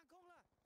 看空了。